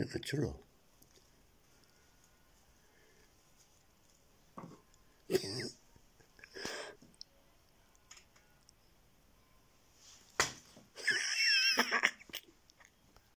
Natural.